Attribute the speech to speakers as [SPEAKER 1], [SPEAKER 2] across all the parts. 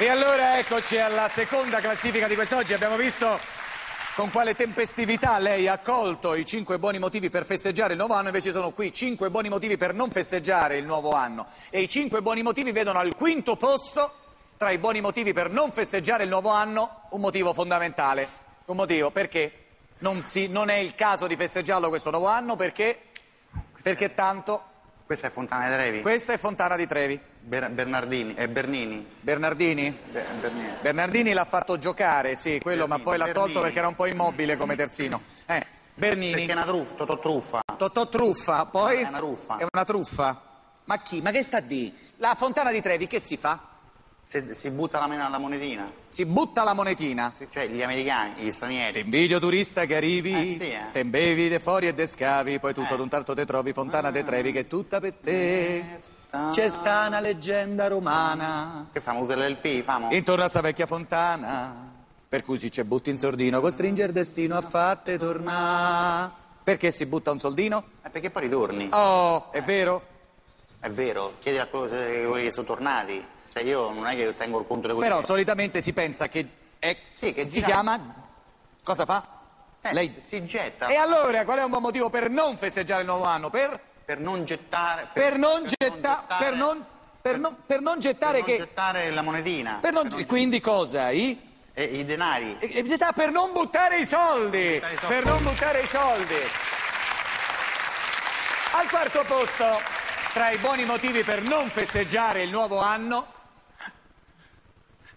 [SPEAKER 1] E allora eccoci alla seconda classifica di quest'oggi. Abbiamo visto con quale tempestività lei ha colto i cinque buoni motivi per festeggiare il nuovo anno, invece sono qui cinque buoni motivi per non festeggiare il nuovo anno. E i cinque buoni motivi vedono al quinto posto, tra i buoni motivi per non festeggiare il nuovo anno, un motivo fondamentale. Un motivo perché non, si- non è il caso di festeggiarlo questo nuovo anno, perché, perché tanto
[SPEAKER 2] Questa è Fontana di Trevi.
[SPEAKER 1] questa è Fontana di Trevi.
[SPEAKER 2] Ber- Bernardini. E Bernini.
[SPEAKER 1] Bernardini?
[SPEAKER 2] Be- Bernini.
[SPEAKER 1] Bernardini l'ha fatto giocare, sì, quello, ma
[SPEAKER 2] Bernini,
[SPEAKER 1] poi l'ha tolto
[SPEAKER 2] Bernini.
[SPEAKER 1] perché era un po' immobile come terzino. Eh, Bernini,
[SPEAKER 2] Perché è una truffa, Totò truffa.
[SPEAKER 1] Totò Truffa, poi...
[SPEAKER 2] È una truffa.
[SPEAKER 1] È una truffa. Ma chi? Ma che sta di? La Fontana di Trevi che si fa?
[SPEAKER 2] Si, si butta la, la monetina.
[SPEAKER 1] Si butta la monetina.
[SPEAKER 2] Si- Cioè, gli americani, gli stranieri.
[SPEAKER 1] invidio turista che arrivi,
[SPEAKER 2] Eh, sì, eh.
[SPEAKER 1] te bevi de fuori e de scavi, poi tutto
[SPEAKER 2] Eh.
[SPEAKER 1] d'un tarto te trovi Fontana de Trevi che è tutta per te. C'è sta una leggenda romana
[SPEAKER 2] Che famo? Tutte le LP? Famo?
[SPEAKER 1] intorno a sta vecchia fontana, per cui si ci butti in sordino, costringe il destino a fatte tornare. Perché si butta un soldino?
[SPEAKER 2] Eh, perché poi ritorni.
[SPEAKER 1] Oh, è vero?
[SPEAKER 2] È vero, chiedi a quello- quelli che sono tornati. Cioè, io non è che tengo il conto delle cose.
[SPEAKER 1] Però solitamente si pensa che, è-
[SPEAKER 2] Sì, che
[SPEAKER 1] si
[SPEAKER 2] gira-
[SPEAKER 1] chiama... Cosa fa?
[SPEAKER 2] Eh,
[SPEAKER 1] Lei...
[SPEAKER 2] si getta.
[SPEAKER 1] E allora, qual è un buon motivo per non festeggiare il nuovo anno? Per,
[SPEAKER 2] Per non gettare...
[SPEAKER 1] per non gettare...
[SPEAKER 2] gettare-
[SPEAKER 1] Per non, per non, per non
[SPEAKER 2] per
[SPEAKER 1] gettare
[SPEAKER 2] non
[SPEAKER 1] che...
[SPEAKER 2] gettare la monetina.
[SPEAKER 1] Per non,
[SPEAKER 2] Per non-
[SPEAKER 1] quindi cosa? I?
[SPEAKER 2] E i denari.
[SPEAKER 1] E- e per non buttare i soldi, per non buttare i soldi. Al quarto posto, tra i buoni motivi per non festeggiare il nuovo anno,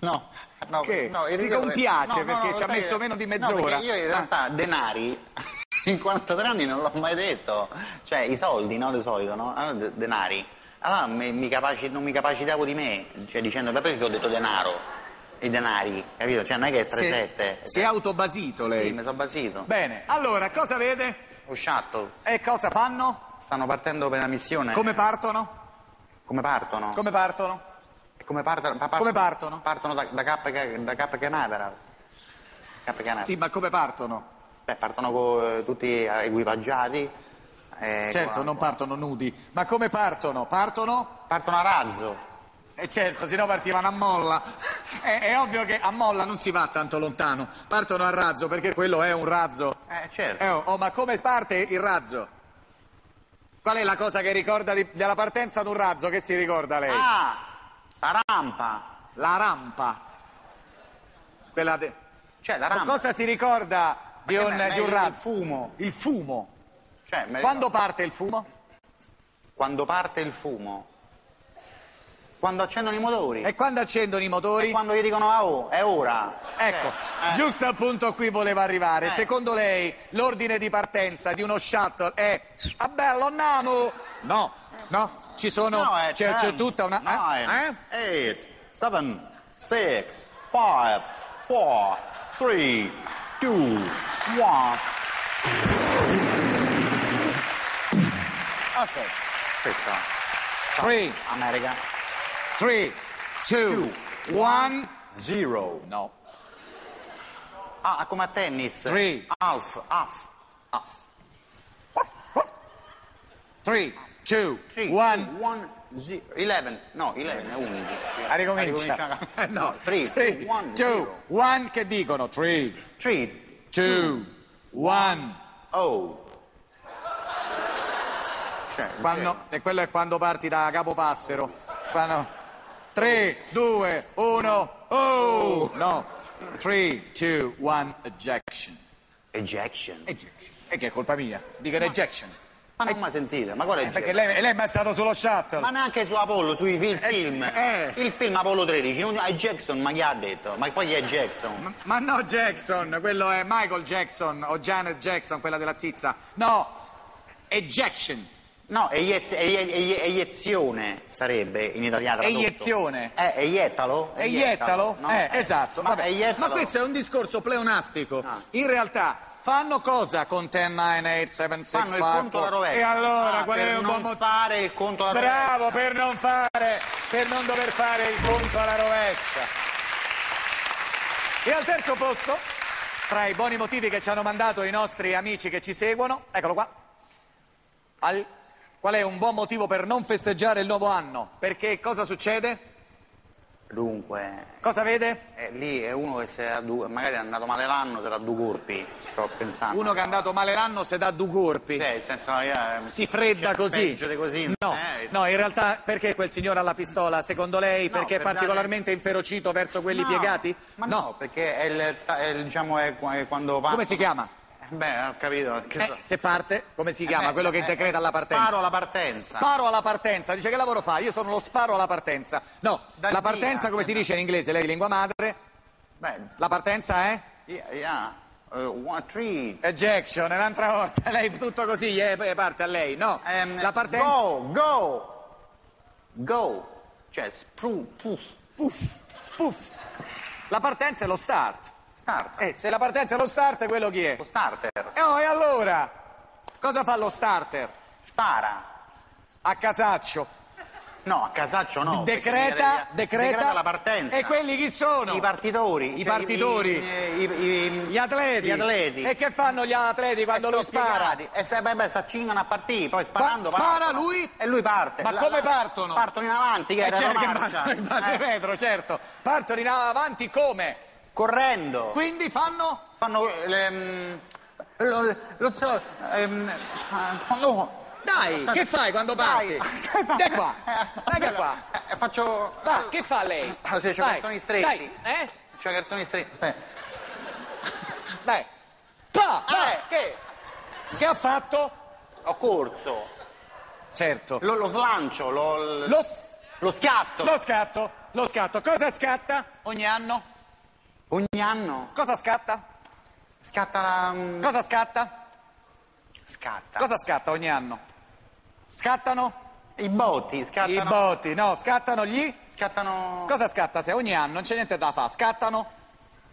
[SPEAKER 2] No, no,
[SPEAKER 1] Che?
[SPEAKER 2] no,
[SPEAKER 1] Si compiace perché
[SPEAKER 2] lo
[SPEAKER 1] ci ha messo meno di
[SPEAKER 2] no,
[SPEAKER 1] mezz'ora.
[SPEAKER 2] io in realtà denari in 43 anni non l'ho mai detto. Cioè, i soldi, no, di solito, no? Allora, de- denari. Allora mi, mi capaci- non mi capacitavo di me, cioè dicendo, ma perché ho detto denaro? I denari, capito? Cioè, non è che è 3-7.
[SPEAKER 1] si è autobasito lei.
[SPEAKER 2] Sì, mi sono basito.
[SPEAKER 1] Bene, allora cosa vede
[SPEAKER 2] Ho sciatto.
[SPEAKER 1] e cosa fanno?
[SPEAKER 2] Stanno partendo per la missione.
[SPEAKER 1] Come partono?
[SPEAKER 2] Come partono?
[SPEAKER 1] Come partono?
[SPEAKER 2] E come partono? Pa-
[SPEAKER 1] Come partono?
[SPEAKER 2] Partono da, da Cap, da Cap Canaveral. Cap Canaveral.
[SPEAKER 1] Sì, ma come partono?
[SPEAKER 2] Beh, partono co- tutti equipaggiati. eh,
[SPEAKER 1] Certo,
[SPEAKER 2] qua-
[SPEAKER 1] non partono nudi, ma come partono? Partono?
[SPEAKER 2] Partono a razzo.
[SPEAKER 1] E certo, se no partivano a molla. È, è ovvio che a molla non si va tanto lontano, partono a razzo perché quello è un razzo.
[SPEAKER 2] Eh, certo.
[SPEAKER 1] Eh, oh, oh, ma come parte il razzo? Qual è la cosa che ricorda di- della partenza di un razzo? Che si ricorda lei?
[SPEAKER 2] Ah, la rampa.
[SPEAKER 1] La rampa. Quella de-
[SPEAKER 2] Cioè, la rampa.
[SPEAKER 1] Cosa si ricorda di
[SPEAKER 2] che
[SPEAKER 1] un,
[SPEAKER 2] me-
[SPEAKER 1] di un
[SPEAKER 2] il
[SPEAKER 1] razzo?
[SPEAKER 2] fumo.
[SPEAKER 1] Il fumo.
[SPEAKER 2] Cioè,
[SPEAKER 1] Quando parte il fumo?
[SPEAKER 2] quando parte il fumo. Quando accendono i motori.
[SPEAKER 1] E quando accendono i motori?
[SPEAKER 2] E quando gli dicono, ah, oh, è ora.
[SPEAKER 1] Ecco,
[SPEAKER 2] Eh, eh.
[SPEAKER 1] giusto appunto qui voleva arrivare.
[SPEAKER 2] Eh.
[SPEAKER 1] Secondo lei l'ordine di partenza di uno shuttle è a bello nano? No, no, ci sono
[SPEAKER 2] No,
[SPEAKER 1] c'è, c'è
[SPEAKER 2] 10,
[SPEAKER 1] tutta una eh?
[SPEAKER 2] 9,
[SPEAKER 1] eh?
[SPEAKER 2] 8, 7, 6, 5, 4, 3, 2, 1.
[SPEAKER 1] Ok.
[SPEAKER 2] Aspetta.
[SPEAKER 1] 3
[SPEAKER 2] America.
[SPEAKER 1] 3 2 1
[SPEAKER 2] Zero.
[SPEAKER 1] No.
[SPEAKER 2] Ah, come a tennis.
[SPEAKER 1] Three.
[SPEAKER 2] Half, half, half.
[SPEAKER 1] 3 2
[SPEAKER 2] Three,
[SPEAKER 1] 1
[SPEAKER 2] two, one, zero. Eleven. No, eleven è 11.
[SPEAKER 1] A ricomincia.
[SPEAKER 2] No, 3,
[SPEAKER 1] 3
[SPEAKER 2] 2, 1,
[SPEAKER 1] 2 1 che dicono 3
[SPEAKER 2] 3,
[SPEAKER 1] 2 1
[SPEAKER 2] oh. Cioè,
[SPEAKER 1] Quando, e quello è quando parti da Capopassero. Quando 3, 2, 1, oh! No. 3, 2, 1, ejection.
[SPEAKER 2] Ejection.
[SPEAKER 1] Ejection. E che è colpa mia? Dicono ejection.
[SPEAKER 2] Ma non mai sentito, ma qual è
[SPEAKER 1] Eh, perché
[SPEAKER 2] ejection?
[SPEAKER 1] lei, lei è mai stato sullo shuttle.
[SPEAKER 2] Ma neanche su Apollo, sui film, film.
[SPEAKER 1] eh.
[SPEAKER 2] Il film Apollo 13, non, è Jackson, ma chi ha detto? Ma poi chi è Jackson?
[SPEAKER 1] Ma, ma no Jackson, quello è Michael Jackson o Janet Jackson, quella della zizza. No, ejection.
[SPEAKER 2] No, eiez- eie- eie- eiezione sarebbe in italiano. tradotto.
[SPEAKER 1] Eiezione.
[SPEAKER 2] Eh, eiettalo?
[SPEAKER 1] Eiettalo?
[SPEAKER 2] no?
[SPEAKER 1] Eh, esatto.
[SPEAKER 2] Ma,
[SPEAKER 1] Ma questo è un discorso pleonastico.
[SPEAKER 2] Ah.
[SPEAKER 1] In realtà fanno cosa con 10, 9, 8, 7, 6,
[SPEAKER 2] Fanno il
[SPEAKER 1] 5,
[SPEAKER 2] conto alla
[SPEAKER 1] 4?
[SPEAKER 2] rovescia.
[SPEAKER 1] E allora
[SPEAKER 2] Ah,
[SPEAKER 1] qual è un buon motivo?
[SPEAKER 2] fare il conto alla
[SPEAKER 1] Bravo,
[SPEAKER 2] rovescia.
[SPEAKER 1] per non fare, per non dover fare il conto alla rovescia. E al terzo posto, tra i buoni motivi che ci hanno mandato i nostri amici che ci seguono, eccolo qua. Al- qual è un buon motivo per non festeggiare il nuovo anno? Perché cosa succede?
[SPEAKER 2] Dunque,
[SPEAKER 1] Cosa vede?
[SPEAKER 2] eh, lì è uno che se due, magari è andato male l'anno, sarà due colpi, sto pensando.
[SPEAKER 1] Uno che è andato male l'anno se dà due colpi.
[SPEAKER 2] Sì, senza, eh,
[SPEAKER 1] Si fredda così?
[SPEAKER 2] così.
[SPEAKER 1] No,
[SPEAKER 2] eh.
[SPEAKER 1] no, in realtà perché quel signore ha la pistola? Secondo lei
[SPEAKER 2] No,
[SPEAKER 1] perché è
[SPEAKER 2] per dare-
[SPEAKER 1] particolarmente inferocito verso quelli
[SPEAKER 2] No,
[SPEAKER 1] piegati?
[SPEAKER 2] Ma no, perché è il, è il- diciamo, è, qua- è quando va...
[SPEAKER 1] Come si chiama?
[SPEAKER 2] Beh, ho capito.
[SPEAKER 1] Eh,
[SPEAKER 2] so-
[SPEAKER 1] se parte, come si
[SPEAKER 2] Eh,
[SPEAKER 1] chiama?
[SPEAKER 2] beh,
[SPEAKER 1] Quello che
[SPEAKER 2] eh,
[SPEAKER 1] decreta
[SPEAKER 2] eh,
[SPEAKER 1] la partenza.
[SPEAKER 2] Sparo alla partenza.
[SPEAKER 1] Sparo alla partenza. Dice che lavoro fa? Io sono lo sparo alla partenza. No,
[SPEAKER 2] Dal
[SPEAKER 1] la
[SPEAKER 2] via,
[SPEAKER 1] partenza come si dice in inglese? Lei di lingua madre?
[SPEAKER 2] Beh,
[SPEAKER 1] La partenza è?
[SPEAKER 2] yeah, yeah. Uh, one, three.
[SPEAKER 1] Ejection, è un'altra volta. Lei tutto così, eh, poi parte a lei. No,
[SPEAKER 2] Ehm,
[SPEAKER 1] la partenza...
[SPEAKER 2] Go, go, go. Cioè, spru, puff,
[SPEAKER 1] Puff, puff. La partenza è lo start.
[SPEAKER 2] Start.
[SPEAKER 1] Eh, se la partenza è lo start, quello chi è?
[SPEAKER 2] Lo starter.
[SPEAKER 1] Eh, oh, e allora? Cosa fa lo starter?
[SPEAKER 2] Spara.
[SPEAKER 1] A casaccio.
[SPEAKER 2] No, a casaccio no.
[SPEAKER 1] decreta,
[SPEAKER 2] decreta,
[SPEAKER 1] decreta,
[SPEAKER 2] la partenza.
[SPEAKER 1] E quelli chi sono?
[SPEAKER 2] I partitori.
[SPEAKER 1] I
[SPEAKER 2] cioè,
[SPEAKER 1] partitori.
[SPEAKER 2] I, i- i-
[SPEAKER 1] Gli atleti.
[SPEAKER 2] Gli atleti.
[SPEAKER 1] E che fanno gli atleti quando
[SPEAKER 2] E
[SPEAKER 1] lui spara?
[SPEAKER 2] E se beh, beh, si accingano a partire, poi sparando
[SPEAKER 1] Pa- spara
[SPEAKER 2] partono.
[SPEAKER 1] lui?
[SPEAKER 2] E lui parte.
[SPEAKER 1] Ma
[SPEAKER 2] La-
[SPEAKER 1] come partono?
[SPEAKER 2] Partono in avanti, che
[SPEAKER 1] Eh,
[SPEAKER 2] era
[SPEAKER 1] certo, che
[SPEAKER 2] marcia.
[SPEAKER 1] vanno in
[SPEAKER 2] Eh,
[SPEAKER 1] retro, certo. Partono in avanti come?
[SPEAKER 2] Correndo.
[SPEAKER 1] Quindi fanno...
[SPEAKER 2] Fanno le... mm, Lo, lo so... ehm, no.
[SPEAKER 1] Dai, che fai quando parti?
[SPEAKER 2] Dai,
[SPEAKER 1] Dai qua,
[SPEAKER 2] Eh,
[SPEAKER 1] dai qua.
[SPEAKER 2] eh, faccio...
[SPEAKER 1] Va, che fa lei?
[SPEAKER 2] Ah, sì, c'ho
[SPEAKER 1] Dai,
[SPEAKER 2] calzoni stretti.
[SPEAKER 1] Dai, eh?
[SPEAKER 2] C'ho i calzoni stretti. Aspetta.
[SPEAKER 1] Dai. Pa, va,
[SPEAKER 2] Eh.
[SPEAKER 1] che? Che ha fatto?
[SPEAKER 2] Ho corso.
[SPEAKER 1] Certo.
[SPEAKER 2] Lo, lo slancio, lo,
[SPEAKER 1] Lo,
[SPEAKER 2] lo scatto.
[SPEAKER 1] lo scatto, lo scatto. Cosa scatta ogni anno?
[SPEAKER 2] Ogni anno
[SPEAKER 1] Cosa scatta?
[SPEAKER 2] scatta la... mm,
[SPEAKER 1] Cosa scatta?
[SPEAKER 2] Scatta.
[SPEAKER 1] Cosa scatta ogni anno? Scattano
[SPEAKER 2] I botti, scattano...
[SPEAKER 1] i botti, no, scattano gli...
[SPEAKER 2] Scattano...
[SPEAKER 1] Cosa scatta se ogni anno non c'è niente da fare? Scattano?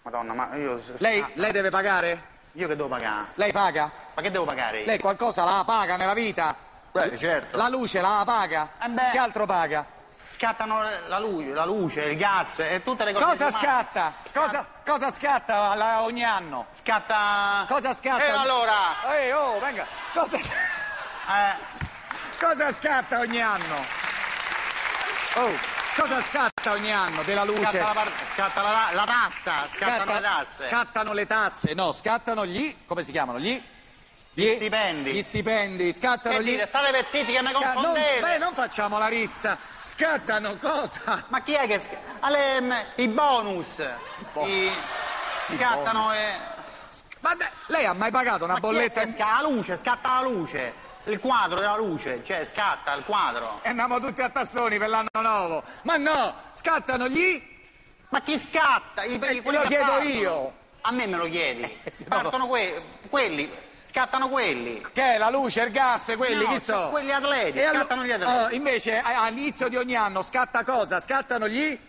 [SPEAKER 2] Madonna, ma io...
[SPEAKER 1] Lei, lei deve pagare?
[SPEAKER 2] Io che devo pagare?
[SPEAKER 1] Lei paga?
[SPEAKER 2] Ma che devo pagare?
[SPEAKER 1] Lei qualcosa la paga nella vita?
[SPEAKER 2] Beh, certo.
[SPEAKER 1] La luce la paga?
[SPEAKER 2] Eh beh.
[SPEAKER 1] Che altro paga?
[SPEAKER 2] Scattano la luce, la luce, il gas e tutte le cose...
[SPEAKER 1] Cosa
[SPEAKER 2] umane.
[SPEAKER 1] scatta? Cosa, cosa scatta alla- ogni anno?
[SPEAKER 2] Scatta...
[SPEAKER 1] Cosa scatta?
[SPEAKER 2] E allora?
[SPEAKER 1] Ehi, oh, venga. Cosa,
[SPEAKER 2] Eh,
[SPEAKER 1] cosa scatta ogni anno? Oh, cosa scatta ogni anno della luce?
[SPEAKER 2] scatta, la, scatta la, la tassa, scattano
[SPEAKER 1] Scatta-
[SPEAKER 2] le tasse.
[SPEAKER 1] Scattano le tasse, no, scattano gli. come si chiamano? Gli.
[SPEAKER 2] Gli stipendi.
[SPEAKER 1] Gli stipendi, scattano
[SPEAKER 2] Che
[SPEAKER 1] gli.
[SPEAKER 2] dite, state per zitti che mi
[SPEAKER 1] Sca- non,
[SPEAKER 2] confondete.
[SPEAKER 1] beh, non facciamo la rissa. Scattano cosa?
[SPEAKER 2] Ma chi è che... sc- alle, mm, I bonus. I, scattano e...
[SPEAKER 1] Ma beh, lei ha mai pagato una
[SPEAKER 2] Ma chi è
[SPEAKER 1] bolletta?
[SPEAKER 2] che sca- la luce, scatta la luce. Il quadro della luce, cioè scatta il quadro.
[SPEAKER 1] E andiamo tutti a tassoni per l'anno nuovo. Ma no, scattano gli.
[SPEAKER 2] Ma chi scatta? I,
[SPEAKER 1] Eh,
[SPEAKER 2] quelli
[SPEAKER 1] lo chiedo
[SPEAKER 2] partono.
[SPEAKER 1] io.
[SPEAKER 2] A me me lo chiedi.
[SPEAKER 1] Eh, se no-
[SPEAKER 2] Partono que- quelli, scattano quelli.
[SPEAKER 1] Che è la luce, il gas, quelli,
[SPEAKER 2] No,
[SPEAKER 1] chi so?
[SPEAKER 2] quelli atleti,
[SPEAKER 1] allo-
[SPEAKER 2] scattano gli atleti.
[SPEAKER 1] Oh, invece all'inizio di ogni anno scatta cosa? Scattano gli.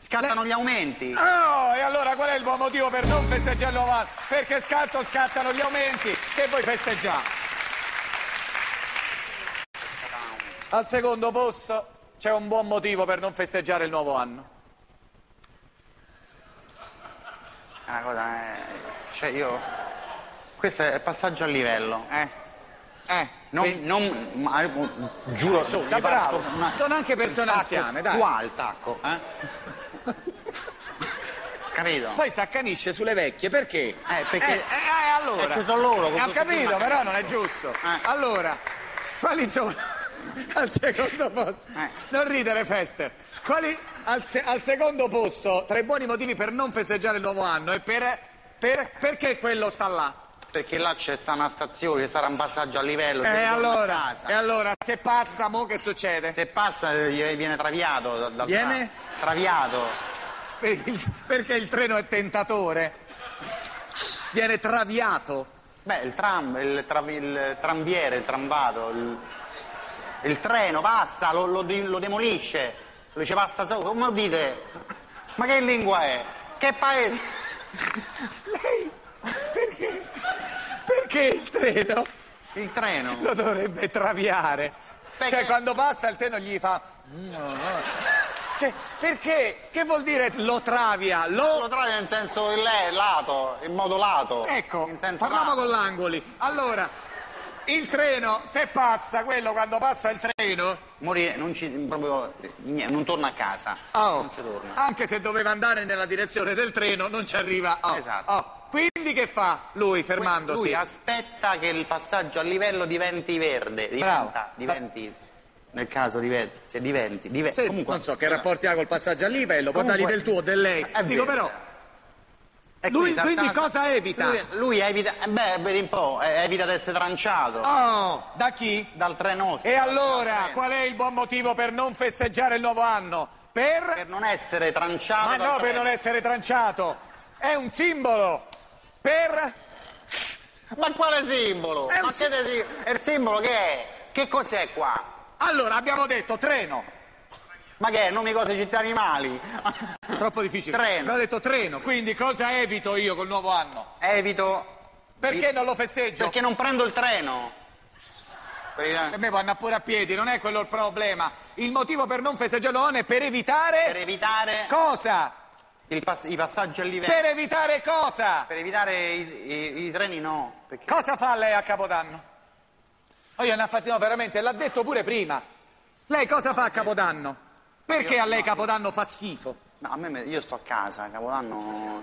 [SPEAKER 2] Scattano gli aumenti.
[SPEAKER 1] Oh, e allora qual è il buon motivo per non festeggiare il nuovo anno? Perché scatto scattano gli aumenti che vuoi festeggiare. Al secondo posto c'è un buon motivo per non festeggiare il nuovo anno.
[SPEAKER 2] Una cosa. eh, Cioè io. Questo è passaggio a livello.
[SPEAKER 1] Eh? Eh?
[SPEAKER 2] Non,
[SPEAKER 1] quindi-
[SPEAKER 2] non ma, giuro, mi
[SPEAKER 1] da bravo.
[SPEAKER 2] una-
[SPEAKER 1] Sono anche persone
[SPEAKER 2] tacco
[SPEAKER 1] anziane, dai.
[SPEAKER 2] Qua il tacco, eh? Capito?
[SPEAKER 1] Poi si accanisce sulle vecchie, perché?
[SPEAKER 2] Eh, perché-
[SPEAKER 1] Eh, eh, eh, allora.
[SPEAKER 2] Eh, ci sono loro,
[SPEAKER 1] Eh, ho capito, però non è giusto.
[SPEAKER 2] Eh.
[SPEAKER 1] Allora, quali sono al secondo posto?
[SPEAKER 2] Eh.
[SPEAKER 1] Non ridere, Fester. Quali al, se- al secondo posto, tra i buoni motivi per non festeggiare il nuovo anno e per, per- perché quello sta là?
[SPEAKER 2] Perché là c'è sta una stazione, sarà un passaggio a livello.
[SPEAKER 1] E
[SPEAKER 2] a
[SPEAKER 1] allora, e allora, se passa, mo che succede?
[SPEAKER 2] Se passa eh, viene traviato da-
[SPEAKER 1] Viene?
[SPEAKER 2] tra- traviato.
[SPEAKER 1] Perché il, perché il treno è tentatore? Viene traviato.
[SPEAKER 2] Beh, il tram, il, tra- il tramviere, il tramvato, il, il treno passa, lo, lo lo demolisce, lo ci passa sopra. Come dite? Ma che lingua è? Che paese?
[SPEAKER 1] Lei? Perché il treno
[SPEAKER 2] Il treno.
[SPEAKER 1] lo dovrebbe traviare?
[SPEAKER 2] Perché-
[SPEAKER 1] Cioè, quando passa il treno gli fa... Che- perché? Che vuol dire lo travia? Lo...
[SPEAKER 2] Lo travi nel senso il le- lato, in modo lato.
[SPEAKER 1] Ecco,
[SPEAKER 2] in senso
[SPEAKER 1] parliamo
[SPEAKER 2] lato.
[SPEAKER 1] con l'angoli. Allora, il treno, se passa, quello quando passa il treno,
[SPEAKER 2] Morire, non, ci, proprio, niente, non torna a casa.
[SPEAKER 1] oh,
[SPEAKER 2] Non ci torna.
[SPEAKER 1] anche se doveva andare nella direzione del treno, non ci arriva. oh,
[SPEAKER 2] Esatto.
[SPEAKER 1] oh. Quindi che fa lui fermandosi?
[SPEAKER 2] Lui aspetta che il passaggio a livello diventi verde. Diventa, diventi, nel caso diventi, cioè diventi, dive-
[SPEAKER 1] Se-
[SPEAKER 2] comunque,
[SPEAKER 1] non so che rapporti ha col passaggio a livello, può dargli del tuo o del lei. Dico
[SPEAKER 2] vero.
[SPEAKER 1] però,
[SPEAKER 2] E
[SPEAKER 1] lui quindi
[SPEAKER 2] sta-
[SPEAKER 1] cosa evita?
[SPEAKER 2] Lui, lui evita, eh beh, per un po', eh, evita di essere tranciato
[SPEAKER 1] Oh, da chi?
[SPEAKER 2] dal treno.
[SPEAKER 1] E allora, qual è il buon motivo per non festeggiare il nuovo anno? Per...
[SPEAKER 2] Per non essere tranciato
[SPEAKER 1] Ma no, per non essere tranciato. È un simbolo. Per...
[SPEAKER 2] Ma quale simbolo?
[SPEAKER 1] È un si-
[SPEAKER 2] è il simbolo che è? Che cos'è qua?
[SPEAKER 1] Allora, abbiamo detto treno.
[SPEAKER 2] Ma che è? Nomi cose città animali?
[SPEAKER 1] Troppo difficile.
[SPEAKER 2] Treno.
[SPEAKER 1] Abbiamo detto treno. Quindi cosa evito io col nuovo anno?
[SPEAKER 2] Evito.
[SPEAKER 1] Perché non lo festeggio?
[SPEAKER 2] Perché non prendo il treno? Per,
[SPEAKER 1] Per me vanno pure a piedi, non è quello il problema. Il motivo per non anno è per evitare...
[SPEAKER 2] per evitare
[SPEAKER 1] Cosa?
[SPEAKER 2] Pass- i passaggi a livello.
[SPEAKER 1] Per evitare cosa?
[SPEAKER 2] Per evitare i, i- i treni no. Perché...
[SPEAKER 1] Cosa fa lei a Capodanno? Oh, io ne ha fatti no, veramente, l'ha detto pure prima. Lei cosa fa a Capodanno? Perché
[SPEAKER 2] Io-
[SPEAKER 1] a lei
[SPEAKER 2] no,
[SPEAKER 1] Capodanno fa schifo?
[SPEAKER 2] No, a me io sto a casa, Capodanno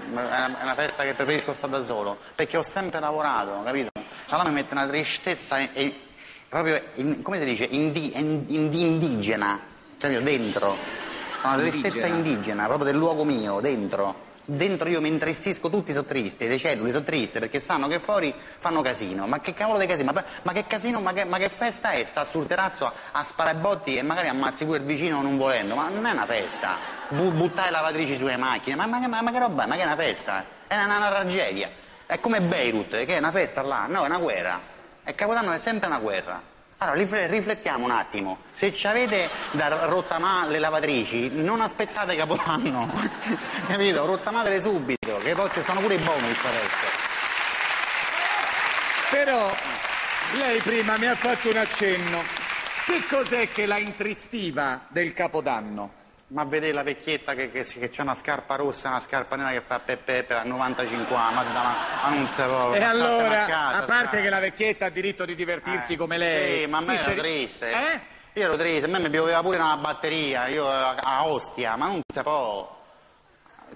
[SPEAKER 2] è una, è una festa che preferisco stare da solo, perché ho sempre lavorato, capito? Allora mi mette una tristezza e- e- proprio, in- come si dice, indi- indi- indigena, capito? Dentro. Una tristezza
[SPEAKER 1] Indigena.
[SPEAKER 2] proprio del luogo mio, dentro. Dentro io mi intristisco, tutti sono tristi, le cellule sono triste perché sanno che fuori fanno casino. Ma che cavolo di casino? Ma, ma che casino, ma che, ma che festa è? Sta sul terrazzo a, a sparare botti e magari ammazzi pure il vicino non volendo. Ma non è una festa. Bu- buttare lavatrici sulle macchine. Ma, ma- ma- che roba è? Ma che è una festa? È una, una tragedia. È come Beirut, che è una festa là. No, è una guerra. E Capodanno è sempre una guerra. Allora, rifle- riflettiamo un attimo. Se ci avete da rottamare le lavatrici, non aspettate Capodanno. Capito? Rottamatele subito, che poi ci sono pure i bonus adesso.
[SPEAKER 1] Però lei prima mi ha fatto un accenno. Che cos'è che la intristiva del Capodanno?
[SPEAKER 2] Ma vedete la vecchietta che, che, che c'ha una scarpa rossa e una scarpa nera che fa pepe a 95 anni, ma, ma, ma non si può.
[SPEAKER 1] E allora,
[SPEAKER 2] mancata,
[SPEAKER 1] a parte
[SPEAKER 2] state.
[SPEAKER 1] che la vecchietta ha diritto di divertirsi
[SPEAKER 2] Eh,
[SPEAKER 1] come lei.
[SPEAKER 2] Sì, ma a me
[SPEAKER 1] Sì,
[SPEAKER 2] era
[SPEAKER 1] se-
[SPEAKER 2] triste.
[SPEAKER 1] Eh?
[SPEAKER 2] Io ero triste, a me mi pioveva pure una batteria, io a, a Ostia, ma non si può.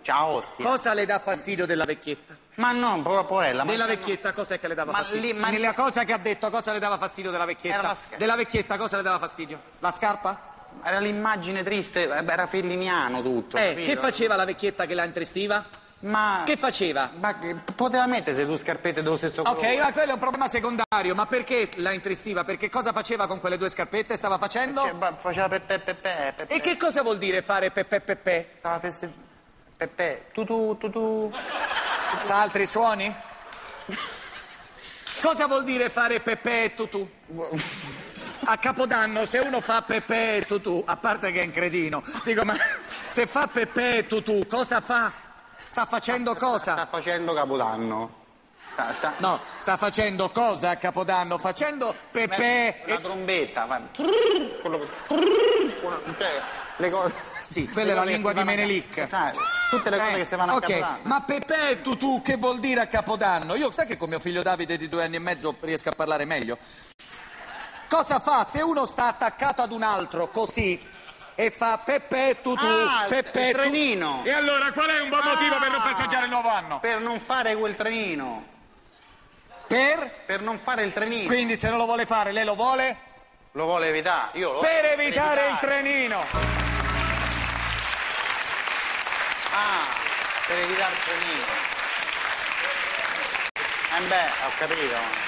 [SPEAKER 2] Cioè, a Ostia.
[SPEAKER 1] Cosa le dà fastidio della vecchietta?
[SPEAKER 2] ma no, po- porella, ma
[SPEAKER 1] Della vecchietta cos'è che le dava
[SPEAKER 2] Ma
[SPEAKER 1] fastidio?
[SPEAKER 2] lì- ma-
[SPEAKER 1] Nella cosa che ha detto cosa le dava fastidio della vecchietta?
[SPEAKER 2] sca-
[SPEAKER 1] Della vecchietta cosa le dava fastidio? La scarpa?
[SPEAKER 2] Era l'immagine triste, era felliniano tutto.
[SPEAKER 1] Eh,
[SPEAKER 2] capito?
[SPEAKER 1] che faceva la vecchietta che la intristiva?
[SPEAKER 2] Ma,
[SPEAKER 1] Che faceva?
[SPEAKER 2] ma poteva mettere due scarpette dello stesso
[SPEAKER 1] Ok,
[SPEAKER 2] colore.
[SPEAKER 1] ma quello è un problema secondario, ma perché la intristiva? Perché cosa faceva con quelle due scarpette? Stava facendo?
[SPEAKER 2] Cioè, faceva pepe pepe pepe.
[SPEAKER 1] E che cosa vuol dire fare pepe pepe?
[SPEAKER 2] Stava festeggiando. Pepe, tu tu tu tu.
[SPEAKER 1] Sa altri suoni? Cosa vuol dire fare pepe e tutù? A Capodanno se uno fa pepe e tutù, a parte che è un cretino, dico ma se fa pepe e tutù cosa fa? Sta facendo
[SPEAKER 2] Sta
[SPEAKER 1] cosa?
[SPEAKER 2] facendo Capodanno. Sta, sta...
[SPEAKER 1] No, sta facendo cosa a Capodanno? Facendo pepe
[SPEAKER 2] Una
[SPEAKER 1] e...
[SPEAKER 2] trombetta, ma... quello che... quello- cioè, le cose...
[SPEAKER 1] Sì, quella è la lingua di Menelik.
[SPEAKER 2] Esatto, tutte le cose
[SPEAKER 1] Eh,
[SPEAKER 2] che si vanno
[SPEAKER 1] ok,
[SPEAKER 2] a Capodanno.
[SPEAKER 1] ma Pepe e Tutù che vuol dire a Capodanno? Io sai che con mio figlio Davide di due anni e mezzo riesco a parlare meglio. Cosa fa se uno sta attaccato ad un altro così e fa Pepe e Tutù,
[SPEAKER 2] Ah, il-
[SPEAKER 1] Pepe
[SPEAKER 2] il
[SPEAKER 1] e Tutù?
[SPEAKER 2] trenino.
[SPEAKER 1] E allora qual è un buon motivo per non
[SPEAKER 2] Ah,
[SPEAKER 1] festeggiare il nuovo anno?
[SPEAKER 2] Per non fare quel trenino.
[SPEAKER 1] Per?
[SPEAKER 2] Per non fare il trenino.
[SPEAKER 1] Quindi se non lo vuole fare, lei lo vuole?
[SPEAKER 2] Lo vuole evitare. Io lo
[SPEAKER 1] Per evitare il trenino.
[SPEAKER 2] Ah, per evitare il trenino. Eh beh, ho capito.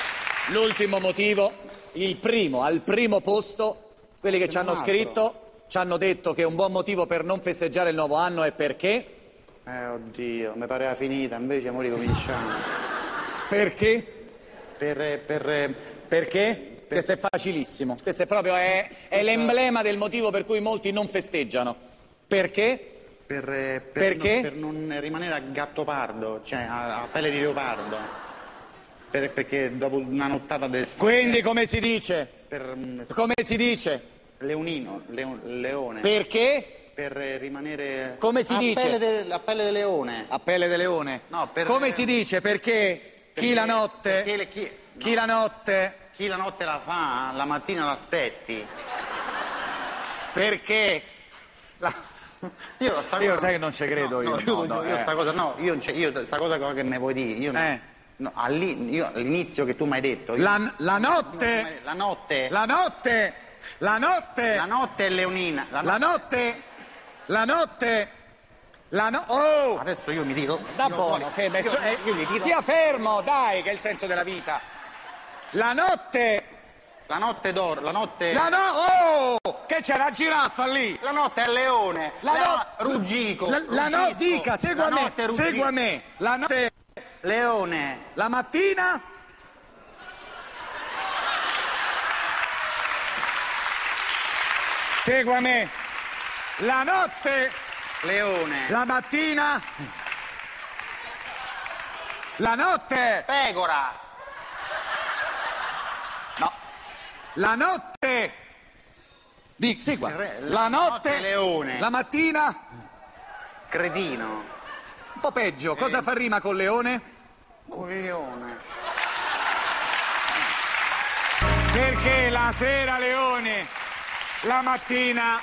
[SPEAKER 1] L'ultimo motivo, il primo, al primo posto, quelli che ci hanno
[SPEAKER 2] altro.
[SPEAKER 1] scritto, ci hanno detto che un buon motivo per non festeggiare il nuovo anno è perché?
[SPEAKER 2] Eh, oddio, mi pareva finita, invece mo ricominciamo.
[SPEAKER 1] Perché?
[SPEAKER 2] Per, per,
[SPEAKER 1] Perché? Questo è facilissimo. Questo è proprio è, è l'emblema del motivo per cui molti non festeggiano. Perché?
[SPEAKER 2] per, per,
[SPEAKER 1] Perché?
[SPEAKER 2] Non, per non rimanere a gatto pardo, cioè a, a pelle di leopardo. Per- perché dopo una nottata del
[SPEAKER 1] Quindi come si dice?
[SPEAKER 2] per mm,
[SPEAKER 1] Come si dice?
[SPEAKER 2] leonino, leo- leone.
[SPEAKER 1] Perché?
[SPEAKER 2] per rimanere
[SPEAKER 1] Come si
[SPEAKER 2] a
[SPEAKER 1] dice?
[SPEAKER 2] Pelle de, a pelle di leone.
[SPEAKER 1] A pelle di leone.
[SPEAKER 2] No, per-
[SPEAKER 1] Come si dice? Perché? Chi la notte?
[SPEAKER 2] Perché le- chi,
[SPEAKER 1] Chi la notte?
[SPEAKER 2] chi la notte la fa, la mattina l'aspetti.
[SPEAKER 1] Perché?
[SPEAKER 2] La- Io, sta
[SPEAKER 1] Io
[SPEAKER 2] cosa-
[SPEAKER 1] sai che non ci credo io,
[SPEAKER 2] No, io,
[SPEAKER 1] no, no,
[SPEAKER 2] io
[SPEAKER 1] eh.
[SPEAKER 2] sta cosa, no, io, non c'è- io sta cosa che mi vuoi dire, io,
[SPEAKER 1] Eh.
[SPEAKER 2] No, all'i- io all'inizio che tu mi hai detto, io-
[SPEAKER 1] La, la notte?
[SPEAKER 2] la notte,
[SPEAKER 1] La notte? La notte?
[SPEAKER 2] la notte è leonina, la
[SPEAKER 1] La
[SPEAKER 2] no-
[SPEAKER 1] notte? La notte? La no... Oh!
[SPEAKER 2] adesso io mi tiro.
[SPEAKER 1] Da
[SPEAKER 2] Io
[SPEAKER 1] buono, fermo,
[SPEAKER 2] Io-
[SPEAKER 1] eh,
[SPEAKER 2] io mi tiro.
[SPEAKER 1] Stia fermo, dai, che è il senso della vita. La notte...
[SPEAKER 2] La notte d'oro, la notte,
[SPEAKER 1] La no... Oh! Che c'è la giraffa lì?
[SPEAKER 2] la notte è leone,
[SPEAKER 1] La no...
[SPEAKER 2] ruggico,
[SPEAKER 1] La, la no... Dica, segua
[SPEAKER 2] La
[SPEAKER 1] me, segua me. La notte...
[SPEAKER 2] leone,
[SPEAKER 1] La mattina... Segua me. La notte...
[SPEAKER 2] leone,
[SPEAKER 1] La mattina... La notte...
[SPEAKER 2] pecora,
[SPEAKER 1] No. La notte... Di, segua.
[SPEAKER 2] La
[SPEAKER 1] notte...
[SPEAKER 2] notte? Leone.
[SPEAKER 1] La mattina...
[SPEAKER 2] cretino,
[SPEAKER 1] Un po' peggio. Cosa fa rima con leone?
[SPEAKER 2] coglione,
[SPEAKER 1] Perché la sera leone, la mattina